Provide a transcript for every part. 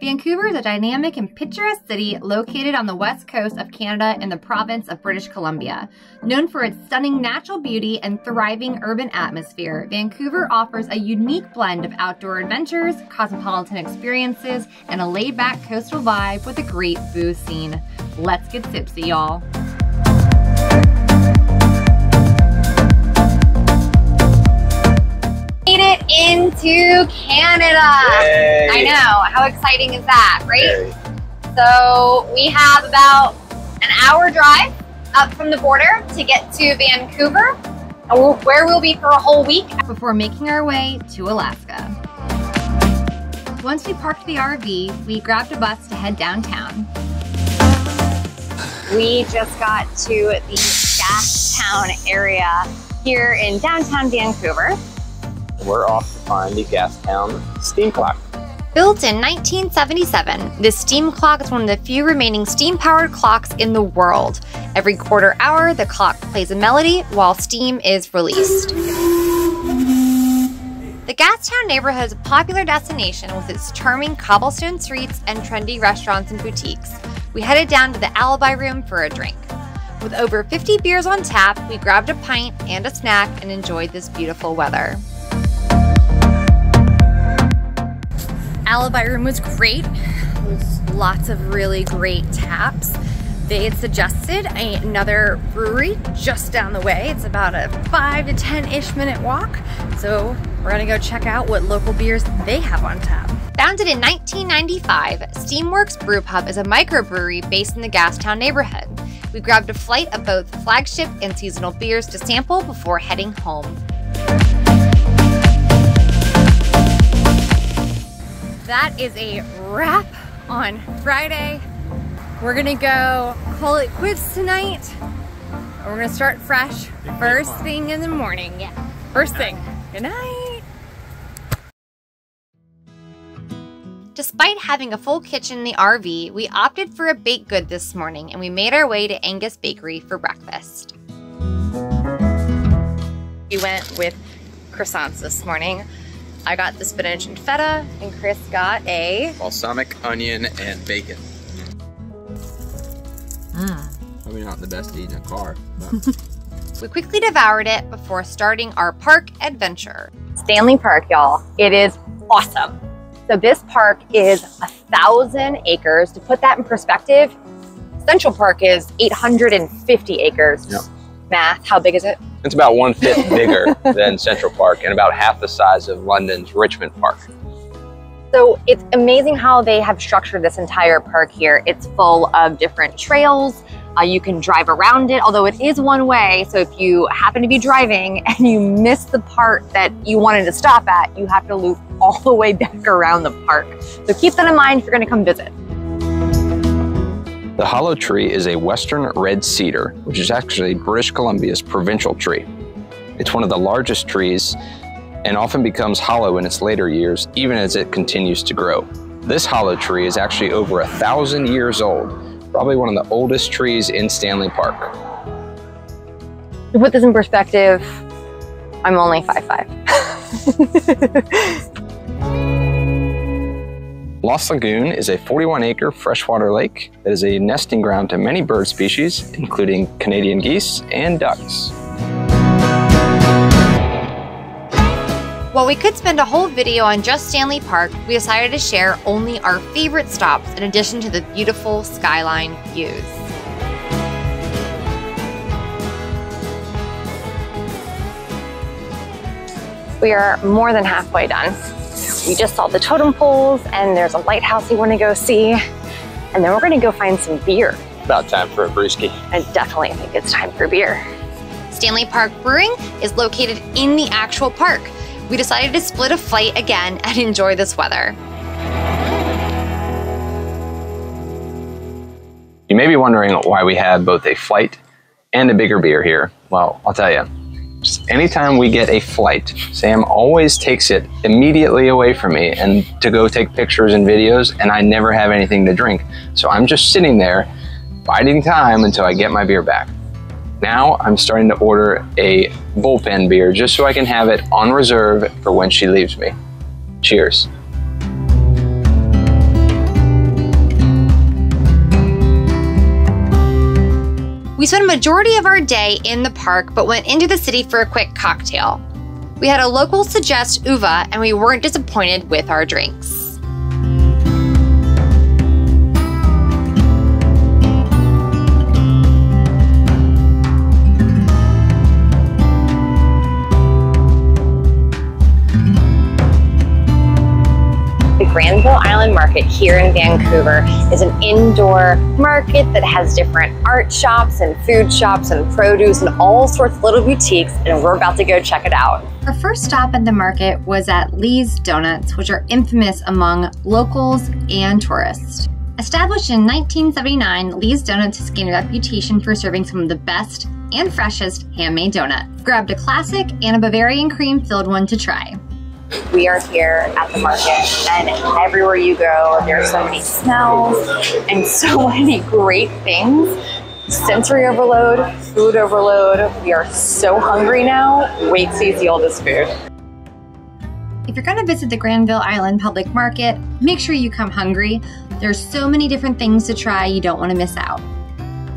Vancouver is a dynamic and picturesque city located on the west coast of Canada in the province of British Columbia. Known for its stunning natural beauty and thriving urban atmosphere, Vancouver offers a unique blend of outdoor adventures, cosmopolitan experiences, and a laid back coastal vibe with a great booze scene. Let's get tipsy, y'all. Into Canada. Yay. I know. How exciting is that, right? Yay. So we have about an hour drive up from the border to get to Vancouver, where we'll be for a whole week before making our way to Alaska. Once we parked the RV, we grabbed a bus to head downtown. We just got to the Gastown area here in downtown Vancouver. We're off to find the Gastown steam clock. Built in 1977, this steam clock is one of the few remaining steam-powered clocks in the world. Every quarter hour, the clock plays a melody while steam is released. The Gastown neighborhood is a popular destination with its charming cobblestone streets and trendy restaurants and boutiques. We headed down to the Alibi Room for a drink. With over 50 beers on tap, we grabbed a pint and a snack and enjoyed this beautiful weather. Alibi Room was great. Lots of really great taps. They had suggested another brewery just down the way. It's about a five to 10-ish minute walk. So we're gonna go check out what local beers they have on tap. Founded in 1995, Steamworks Brew Pub is a microbrewery based in the Gastown neighborhood. We grabbed a flight of both flagship and seasonal beers to sample before heading home. That is a wrap on Friday. We're gonna go call it quits tonight. We're gonna start fresh first thing in the morning. Yeah, first thing. Good night. Despite having a full kitchen in the RV, we opted for a baked good this morning and we made our way to Angus Bakery for breakfast. We went with croissants this morning. I got the spinach and feta, and Chris got a. Balsamic, onion, and bacon. Mm. Probably not the best to eat in a car. But We quickly devoured it before starting our park adventure. Stanley Park, y'all. It is awesome. So, this park is a thousand acres. To put that in perspective, Central Park is 850 acres. Yep. Math, how big is it? It's about one fifth bigger than Central Park and about half the size of London's Richmond Park. So it's amazing how they have structured this entire park here. It's full of different trails. Uh, you can drive around it, although it is one way. So if you happen to be driving and you miss the part that you wanted to stop at, you have to loop all the way back around the park. So keep that in mind if you're going to come visit. The hollow tree is a western red cedar, which is actually British Columbia's provincial tree. It's one of the largest trees and often becomes hollow in its later years, even as it continues to grow. This hollow tree is actually over a thousand years old, probably one of the oldest trees in Stanley Park. To put this in perspective, I'm only 5'5". Lost Lagoon is a 41 acre freshwater lake that is a nesting ground to many bird species, including Canadian geese and ducks. While we could spend a whole video on just Stanley Park, we decided to share only our favorite stops in addition to the beautiful skyline views. We are more than halfway done. We just saw the totem poles and there's a lighthouse we want to go see. And then we're going to go find some beer. About time for a brewski. I definitely think it's time for beer. Stanley Park Brewing is located in the actual park. We decided to split a flight again and enjoy this weather. You may be wondering why we have both a flight and a bigger beer here. Well, I'll tell you. Anytime we get a flight, Sam always takes it immediately away from me and to go take pictures and videos, and I never have anything to drink. So I'm just sitting there biding time until I get my beer back. Now I'm starting to order a bullpen beer just so I can have it on reserve for when she leaves me. Cheers. Spent a majority of our day in the park, but went into the city for a quick cocktail. We had a local suggest uva, and we weren't disappointed with our drinks. Granville Island Market here in Vancouver is an indoor market that has different art shops and food shops and produce and all sorts of little boutiques and we're about to go check it out. Our first stop at the market was at Lee's Donuts, which are infamous among locals and tourists. Established in 1979, Lee's Donuts has gained a reputation for serving some of the best and freshest handmade donuts. Grabbed a classic and a Bavarian cream filled one to try. We are here at the market, and everywhere you go, there are so many smells and so many great things. Sensory overload, food overload. We are so hungry now. Wait till you see food. If you're going to visit the Granville Island Public Market, make sure you come hungry. There's so many different things to try, you don't want to miss out.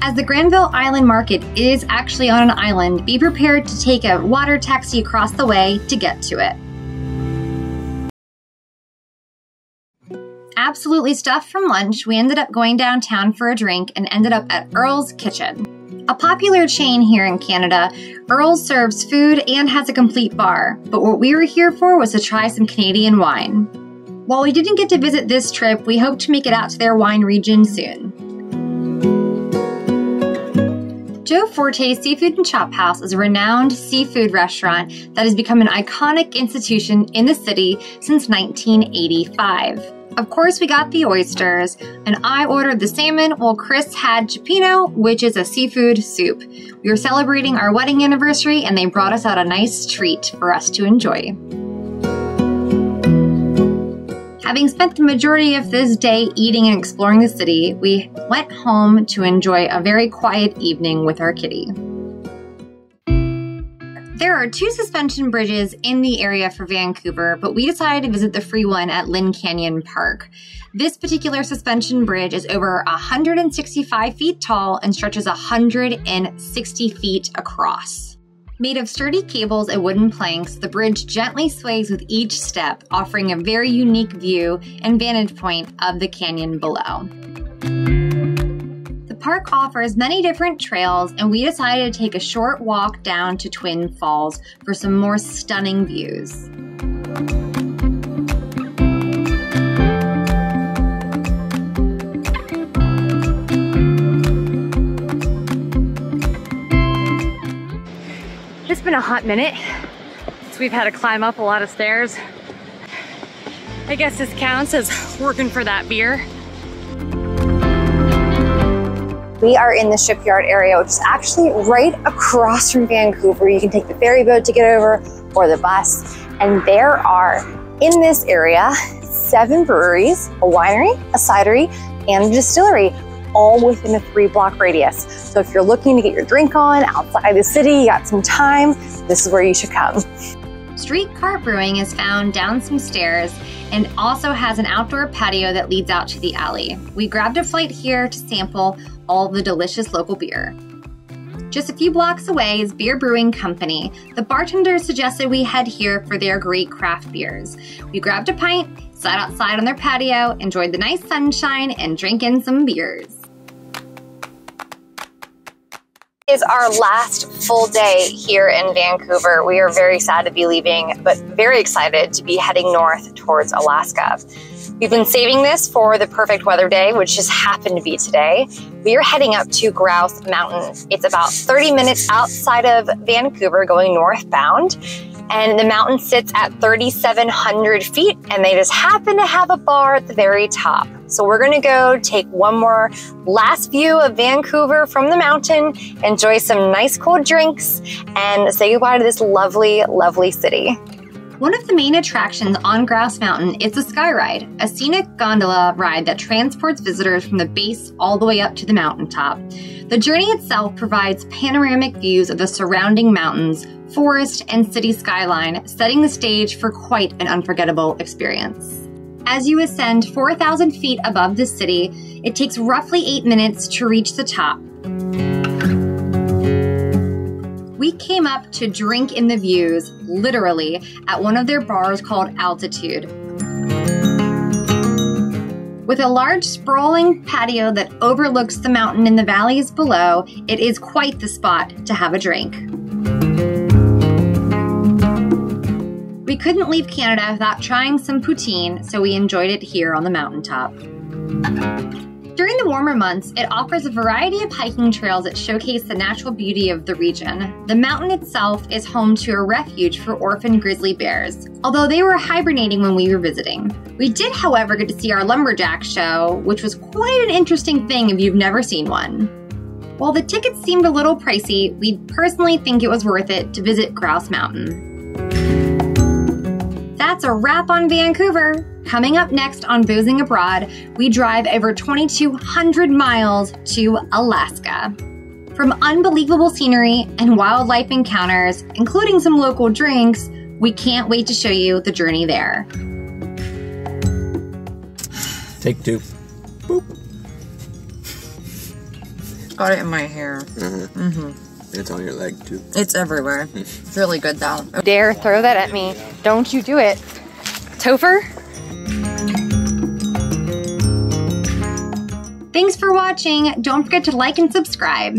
As the Granville Island Market is actually on an island, be prepared to take a water taxi across the way to get to it. Absolutely stuffed from lunch, we ended up going downtown for a drink and ended up at Earl's Kitchen. A popular chain here in Canada, Earl's serves food and has a complete bar, but what we were here for was to try some Canadian wine. While we didn't get to visit this trip, we hope to make it out to their wine region soon. Joe Forte's Seafood and Chop House is a renowned seafood restaurant that has become an iconic institution in the city since 1985. Of course, we got the oysters, and I ordered the salmon while Chris had cioppino, which is a seafood soup. We were celebrating our wedding anniversary, and they brought us out a nice treat for us to enjoy. Having spent the majority of this day eating and exploring the city, we went home to enjoy a very quiet evening with our kitty. There are two suspension bridges in the area for Vancouver, but we decided to visit the free one at Lynn Canyon Park. This particular suspension bridge is over 165 feet tall and stretches 160 feet across. Made of sturdy cables and wooden planks, the bridge gently sways with each step, offering a very unique view and vantage point of the canyon below park offers many different trails, and we decided to take a short walk down to Twin Falls for some more stunning views. It's been a hot minute since we've had to climb up a lot of stairs. I guess this counts as working for that beer. We are in the shipyard area, which is actually right across from Vancouver. You can take the ferry boat to get over or the bus. And there are, in this area, seven breweries, a winery, a cidery, and a distillery, all within a three block radius. So if you're looking to get your drink on outside the city, you got some time, this is where you should come. Streetcar Brewing is found down some stairs and also has an outdoor patio that leads out to the alley. We grabbed a flight here to sample all the delicious local beer. Just a few blocks away is Beere Brewing Company. The bartender suggested we head here for their great craft beers. We grabbed a pint, sat outside on their patio, enjoyed the nice sunshine, and drank in some beers. Is our last full day here in Vancouver. We are very sad to be leaving, but very excited to be heading north towards Alaska. We've been saving this for the perfect weather day, which just happened to be today. We are heading up to Grouse Mountain. It's about 30 minutes outside of Vancouver going northbound. And the mountain sits at 3,700 feet, and they just happen to have a bar at the very top. So we're gonna go take one more last view of Vancouver from the mountain, enjoy some nice cold drinks, and say goodbye to this lovely, lovely city. One of the main attractions on Grouse Mountain is the Sky Ride, a scenic gondola ride that transports visitors from the base all the way up to the mountaintop. The journey itself provides panoramic views of the surrounding mountains, forest, and city skyline, setting the stage for quite an unforgettable experience. As you ascend 4,000 feet above the city, it takes roughly eight minutes to reach the top. Came up to drink in the views, literally, at one of their bars called Altitude. With a large sprawling patio that overlooks the mountain in the valleys below, it is quite the spot to have a drink. We couldn't leave Canada without trying some poutine, so we enjoyed it here on the mountaintop. During the warmer months, it offers a variety of hiking trails that showcase the natural beauty of the region. The mountain itself is home to a refuge for orphan grizzly bears, although they were hibernating when we were visiting. We did, however, get to see our lumberjack show, which was quite an interesting thing if you've never seen one. While the tickets seemed a little pricey, we personally think it was worth it to visit Grouse Mountain. That's a wrap on Vancouver. Coming up next on Boozing Abroad, we drive over 2,200 miles to Alaska. From unbelievable scenery and wildlife encounters, including some local drinks, we can't wait to show you the journey there. Take two. Got it in my hair. Mm-hmm. Mm-hmm. It's on your leg too. It's everywhere. It's really good though. Dare throw that at me. Don't you do it. Topher? Thanks for watching. Don't forget to like and subscribe.